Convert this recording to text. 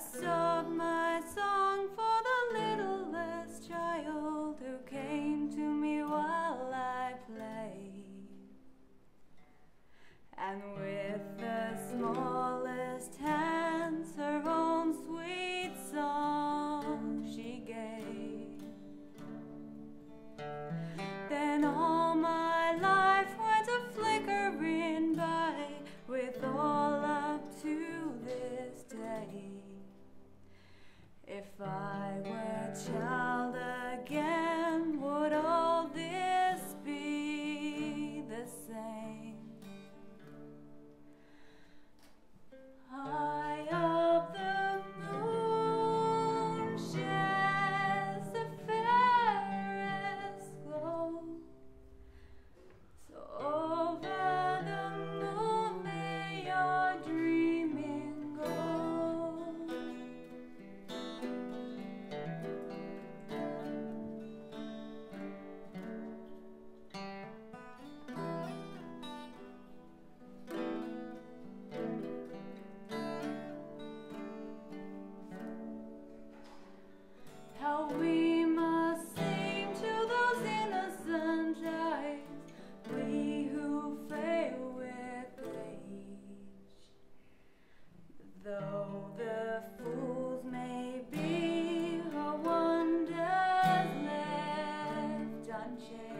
sung my song for the littlest child who came to me while I played. And with the smallest hands, I were child. unchanged.